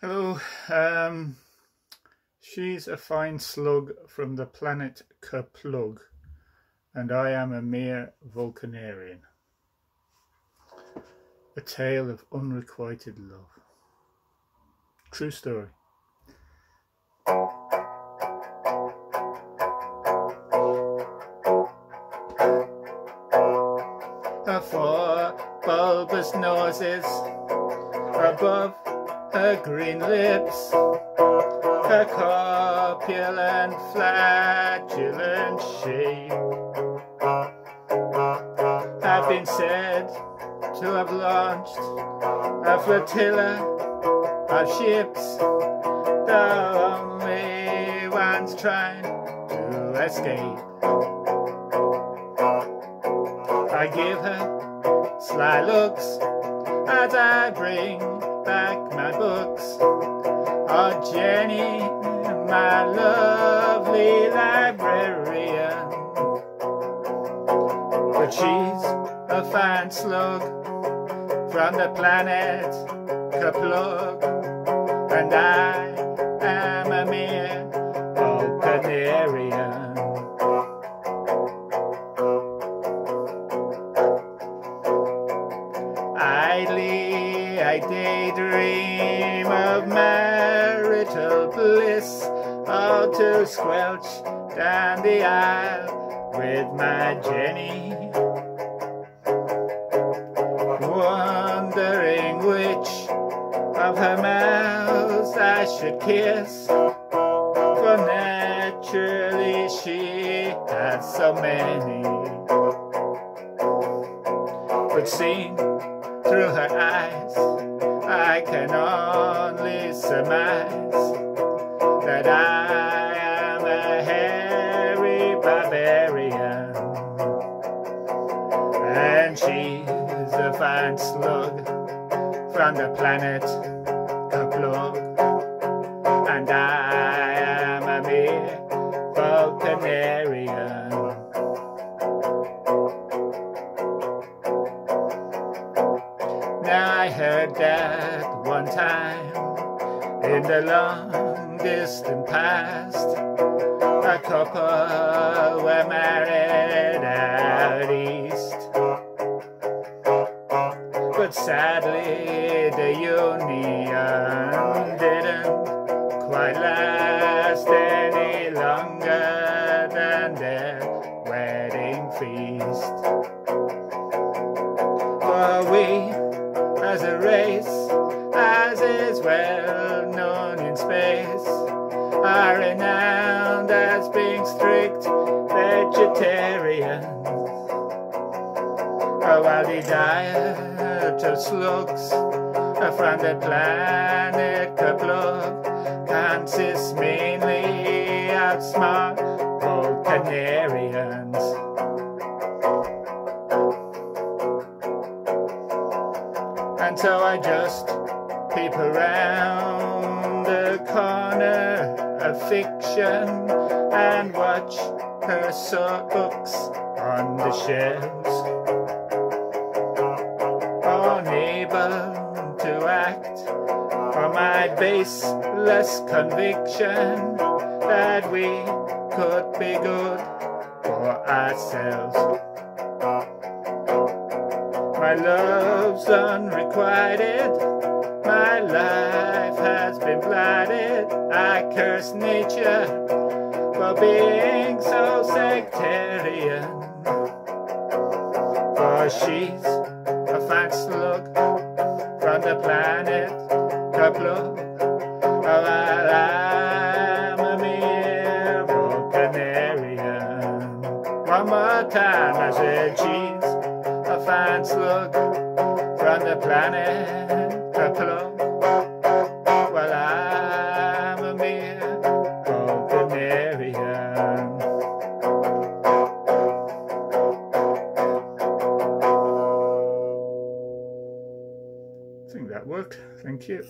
Hello, um, she's a fine slug from the planet Ker-plugg, and I am a mere Vulcanarian. A tale of unrequited love. True story. Four bulbous noses above her green lips, her corpulent, flatulent shape I've been said to have launched a flotilla of ships, the only ones trying to escape. I give her sly looks as I bring my books. Oh, Jenny, my lovely librarian. But she's a fine slug from the planet Ker-plugg, and I I daydream of marital bliss, all to squelch down the aisle with my Jenny. Wondering which of her mouths I should kiss, for naturally she has so many. But seen through her eyes, I can only surmise that I am a hairy barbarian, and she's a fine slug from the planet Ker-plugg, and I am a mere Vulcanarian. I heard that one time in the long distant past, a couple were married out east. But sadly, the union didn't quite last any longer than their wedding feast. Race, as is well known in space, are renowned as being strict vegetarians. Oh, while the diet of slugs from the planet Ker-plugg so I just peep around the corner of fiction and watch her sort books on the shelves. Unable to act on my baseless conviction that we could be good for ourselves. My love's unrequited, my life has been blighted. I curse nature for being so sectarian. For she's a fine slug from the planet Ker-plugg, I think that worked. Thank you.